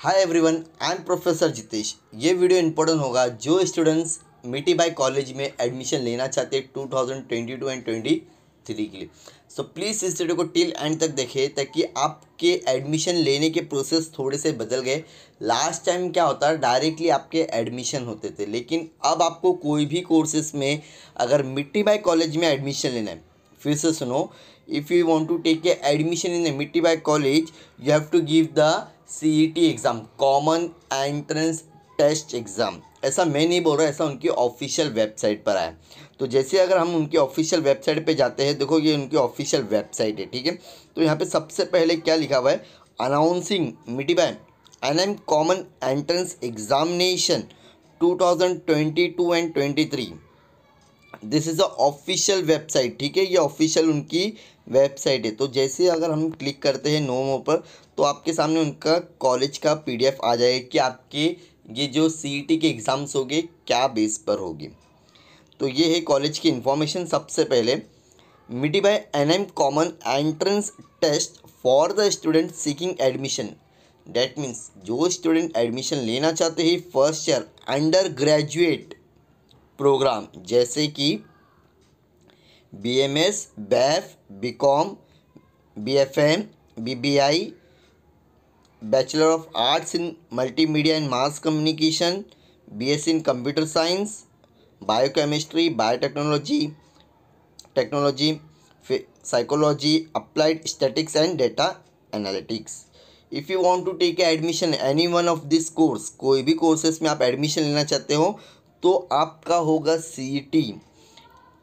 Hi everyone I am professor Jitesh ये video important होगा जो स्टूडेंट्स मिटी बाई कॉलेज में एडमिशन लेना चाहते हैं two thousand twenty two and twenty three के लिए। सो प्लीज़ इस वीडियो को टिल एंड तक देखें ताकि आपके एडमिशन लेने के प्रोसेस थोड़े से बदल गए। लास्ट टाइम क्या होता है डायरेक्टली आपके एडमिशन होते थे। लेकिन अब आपको कोई भी कोर्सेज में अगर मिट्टी बाई कॉलेज में एडमिशन लेना है, फिर से सुनो। If you want to take a admission in a Mithibai college you have to give the C E T exam common entrance test exam ऐसा मैं नहीं बोल रहा, ऐसा उनकी ऑफिशियल वेबसाइट पर आया। तो जैसे अगर हम उनकी ऑफिशियल वेबसाइट पे जाते हैं, देखो ये उनकी ऑफिशियल वेबसाइट है, ठीक है? तो यहाँ पे सबसे पहले क्या लिखा हुआ है? Announcing Mithibai N M common entrance examination two thousand twenty two and twenty three this is a official website ठीक है? ये ऑफिशियल उनकी वेबसाइट है। तो जैसे अगर हम क्लिक करते हैं नोमो पर तो आपके सामने उनका कॉलेज का पीडीएफ आ जाएगा कि आपके ये जो सी के एग्ज़ाम्स होंगे, क्या बेस पर होगी। तो ये है कॉलेज की इन्फॉर्मेशन सबसे पहले। Mithibai N M common entrance test for the student seeking admission. That means जो स्टूडेंट एडमिशन लेना चाहते हैं, first year under graduate programme, जैसे कि B M S BAF B com B F M B B I bachelor of arts in multimedia and mass communication B S in computer science biochemistry biotechnology technology psychology applied statics and data analytics if you want to take admission any one of this course कोई भी courses में आप admission लेना चाहते हो तो आपका होगा C T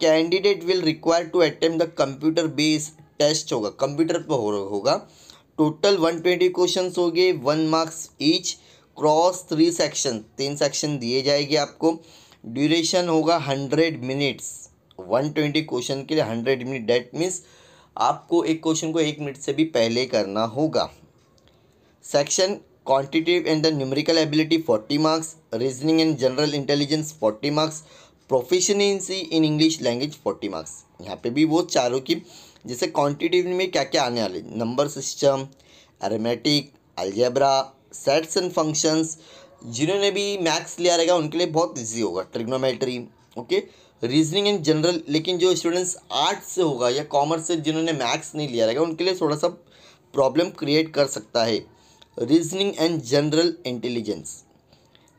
candidate will require to attempt the computer based test होगा कंप्यूटर पर हो, होगा। टोटल वन ट्वेंटी क्वेश्चन हो गए one marks each cross three section तीन सेक्शन दिए जाएँगे आपको। ड्यूरेशन होगा hundred minutes one twenty question के लिए हंड्रेड मिनट डेट मीन्स आपको एक क्वेश्चन को एक मिनट से भी पहले करना होगा। Section quantitative and the numerical ability 40 marks, reasoning and general intelligence 40 marks proficiency in English language forty marks यहाँ पे भी वो चारों की, जैसे क्वांटिटेटिव में क्या क्या आने वाले? Number system arithmetic algebra sets and functions जिन्होंने भी मैथ्स लिया रहेगा, उनके लिए बहुत इजी होगा trigonometry okay reasoning and general लेकिन जो स्टूडेंट्स आर्ट्स से होगा या कॉमर्स से जिन्होंने मैथ्स नहीं लिया रहेगा, उनके लिए थोड़ा सा प्रॉब्लम क्रिएट कर सकता है। Reasoning and general intelligence.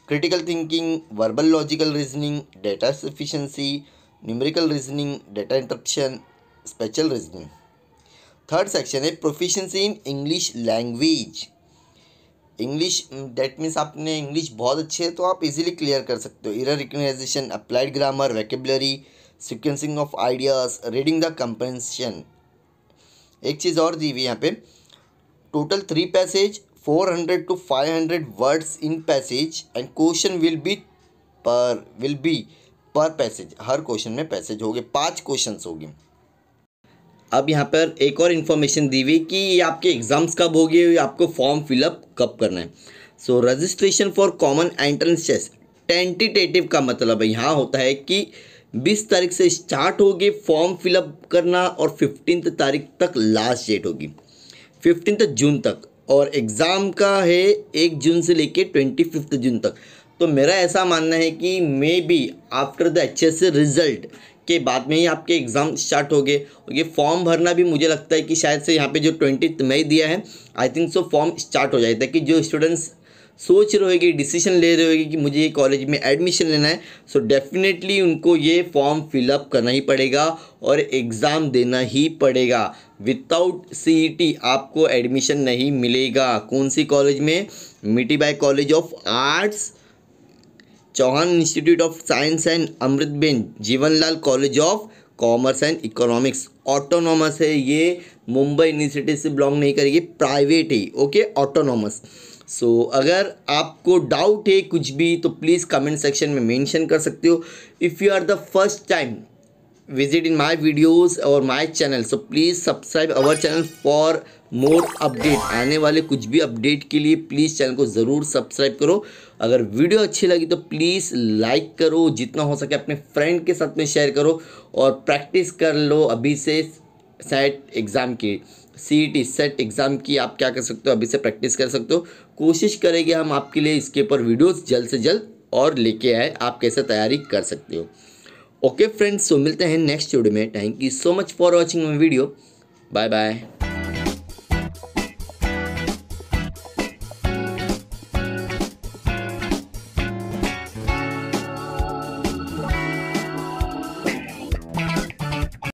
Critical thinking, verbal logical reasoning, data sufficiency, numerical reasoning, data interpretation special reasoning. Third section है proficiency in English language English that means आपने इंग्लिश बहुत अच्छी है तो आप इजीली क्लियर कर सकते हो. Error recognition applied grammar vocabulary sequencing of ideas reading the comprehension एक चीज़ और दी हुई यहाँ पे. Total three passage four hundred to five hundred words in passage and question will be per will be per passage her question में passage होंगे, पाँच क्वेश्चन होंगे। अब यहाँ पर एक और इन्फॉर्मेशन दी हुई कि ये आपके एग्ज़ाम्स कब होगी आपको फॉर्म फिलअप कब करना है। So registration for common entrance test tentative का मतलब है, यहाँ होता है कि बीस तारीख से स्टार्ट होगी फॉर्म फिलअप करना और फिफ्टीन तारीख तक लास्ट डेट होगी। फिफ्टीन जून तक। और एग्ज़ाम का है एक जून से लेके ट्वेंटी फिफ्थ जून तक। तो मेरा ऐसा मानना है कि maybe after the H S result के बाद में ही आपके एग्ज़ाम स्टार्ट हो गए और ये फॉर्म भरना भी मुझे लगता है कि शायद से यहाँ पे जो ट्वेंटी मई दिया है I think so form start हो जाए ताकि जो स्टूडेंट्स सोच रहे होगी डिसीज़न ले रहे होगी कि मुझे ये कॉलेज में एडमिशन लेना है सो डेफिनेटली उनको ये फॉर्म फिलअप करना ही पड़ेगा और एग्ज़ाम देना ही पड़ेगा। विदाउट सी आपको एडमिशन नहीं मिलेगा। कौन सी कॉलेज में? Mithibai college of arts Chauhan institute of science and Amrutben Jivanlal college of commerce and economics autonomous है ये। मुंबई यूनिवर्सिटी से बिलोंग नहीं करेगी प्राइवेट ही ओके ऑटोनॉमस सो so, अगर आपको डाउट है कुछ भी तो प्लीज़ कमेंट सेक्शन में मेंशन कर सकते हो। If you are the first time visit in my videos और my channel so please subscribe our channel for more update आने वाले कुछ भी अपडेट के लिए प्लीज़ चैनल को ज़रूर सब्सक्राइब करो। अगर वीडियो अच्छी लगी तो प्लीज़ लाइक करो। जितना हो सके अपने फ्रेंड के साथ में शेयर करो और प्रैक्टिस कर लो अभी से सेट एग्ज़ाम की। सी सेट एग्ज़ाम की आप क्या कर सकते हो, अभी से प्रैक्टिस कर सकते हो। कोशिश करेंगे हम आपके लिए इसके ऊपर वीडियोस जल्द से जल्द और लेके आए, आप कैसे तैयारी कर सकते हो। ओके फ्रेंड्स सो मिलते हैं नेक्स्ट वीडियो में। Thank you so much for watching my video bye bye